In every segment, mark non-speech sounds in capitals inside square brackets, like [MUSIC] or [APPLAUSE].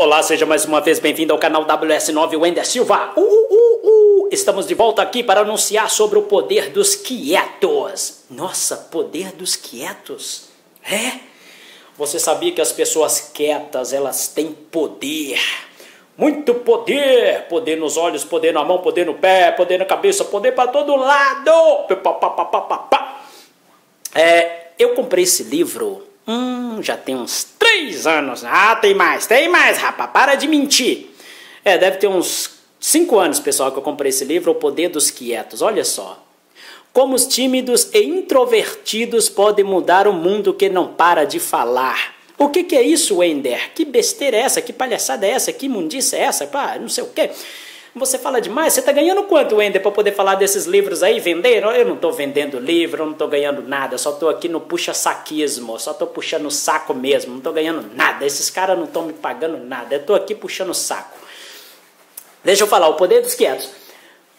Olá, seja mais uma vez bem-vindo ao canal WS9 Wender Silva. Uh, uh, uh, uh, Estamos de volta aqui para anunciar sobre o poder dos quietos. Nossa, poder dos quietos. É? Você sabia que as pessoas quietas, elas têm poder. Muito poder! Poder nos olhos, poder na mão, poder no pé, poder na cabeça, poder para todo lado. É, eu comprei esse livro, hum, já tem uns três anos. Ah, tem mais, tem mais, rapaz, para de mentir. É, deve ter uns cinco anos, pessoal, que eu comprei esse livro, O Poder dos Quietos. Olha só. Como os tímidos e introvertidos podem mudar o mundo que não para de falar. O que, que é isso, Wender? Que besteira é essa? Que palhaçada é essa? Que mundiça é essa? Pá, não sei o quê. Você fala demais. Você está ganhando quanto, Wender, para poder falar desses livros aí, vender? Eu não estou vendendo livro, eu não estou ganhando nada. Eu só estou aqui no puxa-saquismo. Só estou puxando saco mesmo. Não estou ganhando nada. Esses caras não estão me pagando nada. Eu estou aqui puxando saco. Deixa eu falar, o poder dos quietos.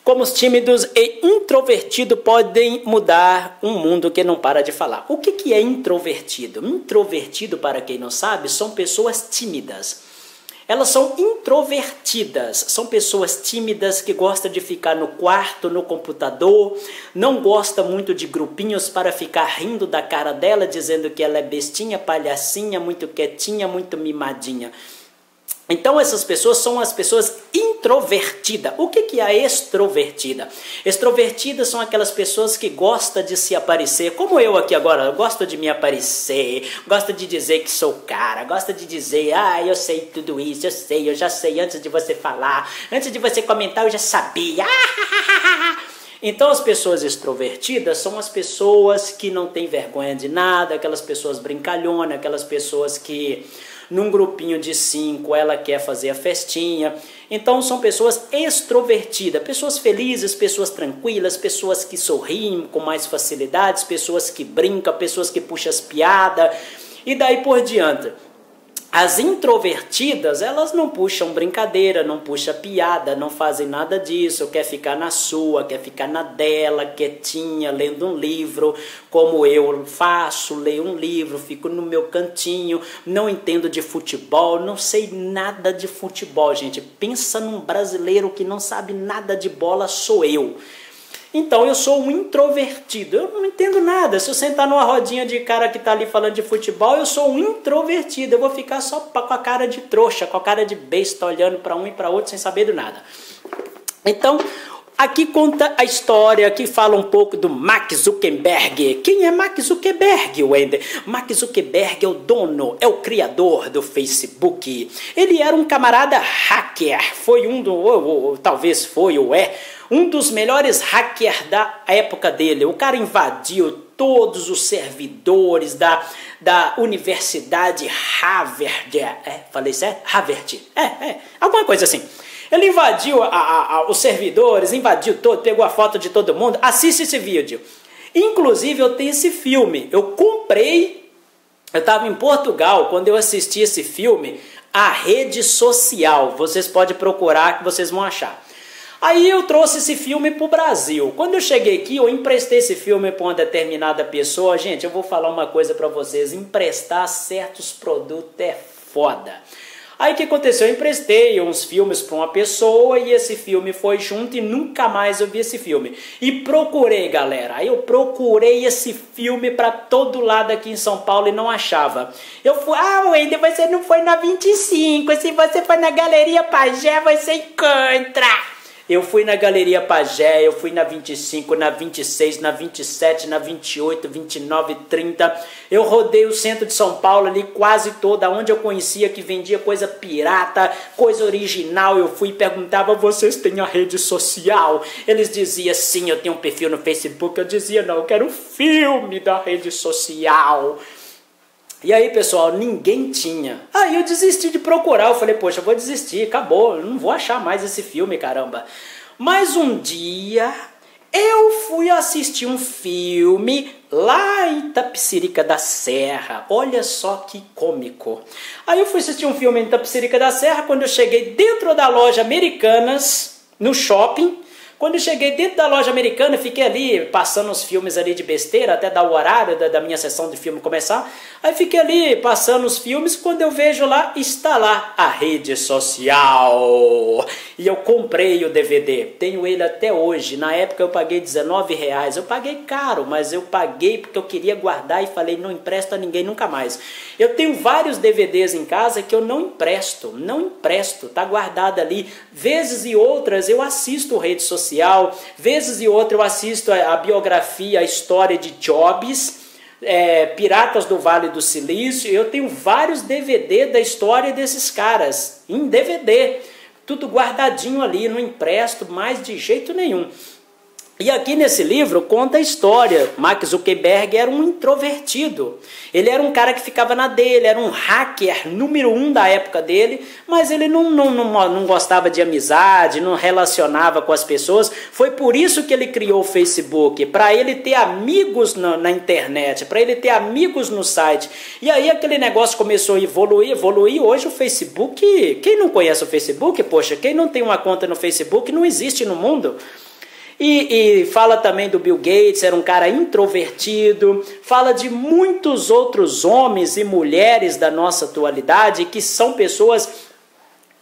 Como os tímidos e introvertidos podem mudar um mundo que não para de falar. O que, que é introvertido? Introvertido, para quem não sabe, são pessoas tímidas. Elas são introvertidas, são pessoas tímidas que gostam de ficar no quarto, no computador, não gosta muito de grupinhos para ficar rindo da cara dela, dizendo que ela é bestinha, palhacinha, muito quietinha, muito mimadinha. Então essas pessoas são as pessoas introvertidas. O que, que é extrovertida? Extrovertidas são aquelas pessoas que gostam de se aparecer, como eu aqui agora, eu gosto de me aparecer, gosto de dizer que sou cara, gosto de dizer, ah, eu sei tudo isso, eu sei, eu já sei antes de você falar, antes de você comentar eu já sabia. [LAUGHS] Então, as pessoas extrovertidas são as pessoas que não têm vergonha de nada, aquelas pessoas brincalhonas, aquelas pessoas que num grupinho de cinco ela quer fazer a festinha. Então são pessoas extrovertidas, pessoas felizes, pessoas tranquilas, pessoas que sorriem com mais facilidades, pessoas que brincam, pessoas que puxam as piadas e daí por diante. As introvertidas, elas não puxam brincadeira, não puxam piada, não fazem nada disso, quer ficar na sua, quer ficar na dela, quietinha, lendo um livro, como eu faço, leio um livro, fico no meu cantinho, não entendo de futebol, não sei nada de futebol, gente. Pensa num brasileiro que não sabe nada de bola, sou eu. Então eu sou um introvertido, eu não entendo nada. Se eu sentar numa rodinha de cara que está ali falando de futebol, eu sou um introvertido. Eu vou ficar só com a cara de trouxa, com a cara de besta, olhando para um e para outro sem saber do nada. Então, aqui conta a história que fala um pouco do Mark Zuckerberg. Quem é Mark Zuckerberg, Wender? Mark Zuckerberg é o dono, é o criador do Facebook. Ele era um camarada hacker, foi um do, ou, ou, talvez foi ou é um dos melhores hackers da época dele. O cara invadiu todos os servidores da, da Universidade Harvard. É, falei certo? Harvard. É, é, alguma coisa assim. Ele invadiu a, a, a, os servidores, invadiu todo, pegou a foto de todo mundo. Assiste esse vídeo. Inclusive, eu tenho esse filme. Eu comprei. Eu estava em Portugal quando eu assisti esse filme. A rede social. Vocês podem procurar que vocês vão achar. Aí eu trouxe esse filme para o Brasil. Quando eu cheguei aqui, eu emprestei esse filme para uma determinada pessoa. Gente, eu vou falar uma coisa para vocês: emprestar certos produtos é foda. Aí o que aconteceu? Eu emprestei uns filmes para uma pessoa e esse filme foi junto e nunca mais eu vi esse filme. E procurei, galera. Aí eu procurei esse filme para todo lado aqui em São Paulo e não achava. Eu fui, ah, Wendy, você não foi na 25. Se você foi na Galeria Pajé, você encontra. Eu fui na Galeria Pajé, eu fui na 25, na 26, na 27, na 28, 29, 30. Eu rodei o centro de São Paulo ali quase toda, onde eu conhecia que vendia coisa pirata, coisa original. Eu fui e perguntava: vocês têm a rede social? Eles diziam: sim, eu tenho um perfil no Facebook. Eu dizia: não, eu quero filme da rede social. E aí, pessoal, ninguém tinha. Aí eu desisti de procurar. Eu falei, poxa, eu vou desistir, acabou, eu não vou achar mais esse filme, caramba. Mas um dia eu fui assistir um filme lá em Tapicirica da Serra. Olha só que cômico. Aí eu fui assistir um filme em Tapicirica da Serra. Quando eu cheguei dentro da loja Americanas, no shopping, Quando eu cheguei dentro da loja americana, fiquei ali passando os filmes ali de besteira, até dar o horário da, da minha sessão de filme começar. Aí fiquei ali passando os filmes, quando eu vejo lá, está lá a rede social. E eu comprei o DVD, tenho ele até hoje. Na época eu paguei 19 reais. Eu paguei caro, mas eu paguei porque eu queria guardar e falei, não empresto a ninguém nunca mais. Eu tenho vários DVDs em casa que eu não empresto, não empresto, tá guardado ali. Vezes e outras eu assisto rede social, vezes e outras eu assisto a, a biografia, a história de Jobs. É, Piratas do Vale do Silício, eu tenho vários DVD da história desses caras, em DVD, tudo guardadinho ali, não empresto mais de jeito nenhum. E aqui nesse livro conta a história. Mark Zuckerberg era um introvertido. Ele era um cara que ficava na dele, era um hacker número um da época dele, mas ele não, não, não, não gostava de amizade, não relacionava com as pessoas. Foi por isso que ele criou o Facebook, para ele ter amigos na, na internet, para ele ter amigos no site. E aí aquele negócio começou a evoluir, evoluir. Hoje o Facebook, quem não conhece o Facebook, poxa, quem não tem uma conta no Facebook não existe no mundo. E, e, fala também do Bill Gates, era um cara introvertido. Fala de muitos outros homens e mulheres da nossa atualidade que são pessoas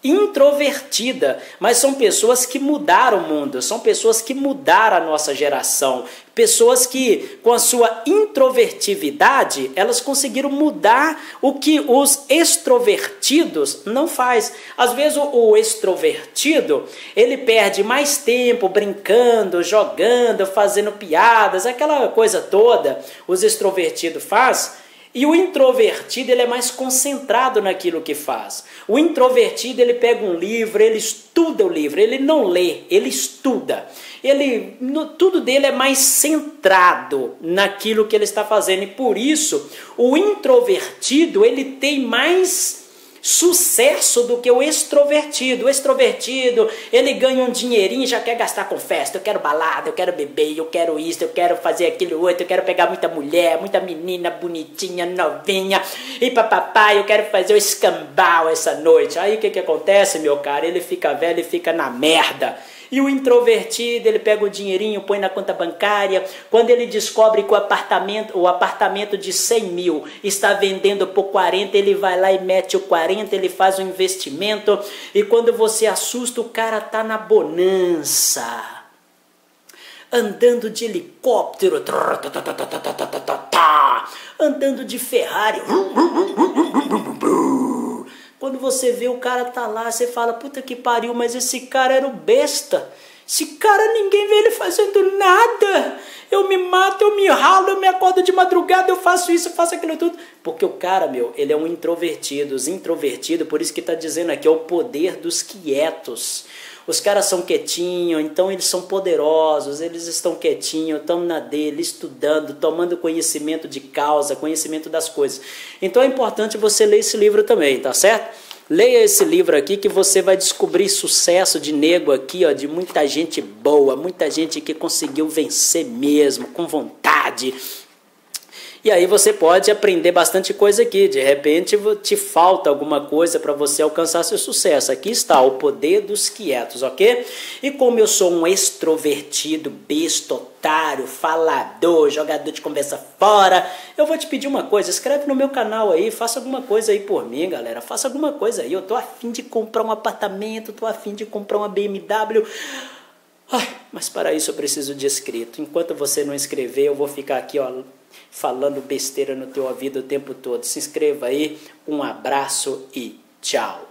introvertida, mas são pessoas que mudaram o mundo, são pessoas que mudaram a nossa geração, pessoas que com a sua introvertividade, elas conseguiram mudar o que os extrovertidos não faz. Às vezes o, o extrovertido, ele perde mais tempo brincando, jogando, fazendo piadas, aquela coisa toda, os extrovertidos faz e o introvertido ele é mais concentrado naquilo que faz. O introvertido ele pega um livro, ele estuda o livro, ele não lê, ele estuda. Ele no, tudo dele é mais centrado naquilo que ele está fazendo e por isso o introvertido ele tem mais sucesso do que o extrovertido. O extrovertido, ele ganha um dinheirinho e já quer gastar com festa. Eu quero balada, eu quero beber, eu quero isso, eu quero fazer aquilo outro, eu quero pegar muita mulher, muita menina bonitinha, novinha, e papapá, eu quero fazer o escambau essa noite. Aí o que que acontece, meu cara? Ele fica velho e fica na merda. E o introvertido, ele pega o dinheirinho, põe na conta bancária. Quando ele descobre que o apartamento, o apartamento de 100 mil está vendendo por 40, ele vai lá e mete o 40, ele faz um investimento. E quando você assusta, o cara tá na bonança. Andando de helicóptero, andando de Ferrari. Quando você vê o cara tá lá, você fala, puta que pariu, mas esse cara era o besta. Esse cara, ninguém vê ele fazendo nada. Eu me mato, eu me ralo, eu me acordo de madrugada, eu faço isso, eu faço aquilo tudo. Porque o cara, meu, ele é um introvertido. Os introvertidos, por isso que está dizendo aqui, é o poder dos quietos. Os caras são quietinhos, então eles são poderosos, eles estão quietinhos, estão na dele, estudando, tomando conhecimento de causa, conhecimento das coisas. Então é importante você ler esse livro também, tá certo? Leia esse livro aqui que você vai descobrir sucesso de nego aqui, ó, de muita gente boa, muita gente que conseguiu vencer mesmo, com vontade, e aí você pode aprender bastante coisa aqui. De repente te falta alguma coisa para você alcançar seu sucesso. Aqui está o poder dos quietos, ok? E como eu sou um extrovertido, besta, otário, falador, jogador de conversa fora, eu vou te pedir uma coisa. Escreve no meu canal aí, faça alguma coisa aí por mim, galera. Faça alguma coisa aí. Eu tô afim de comprar um apartamento, tô afim de comprar uma BMW. Ai, mas para isso eu preciso de inscrito. Enquanto você não inscrever, eu vou ficar aqui, ó, falando besteira no teu ouvido o tempo todo. Se inscreva aí, um abraço e tchau.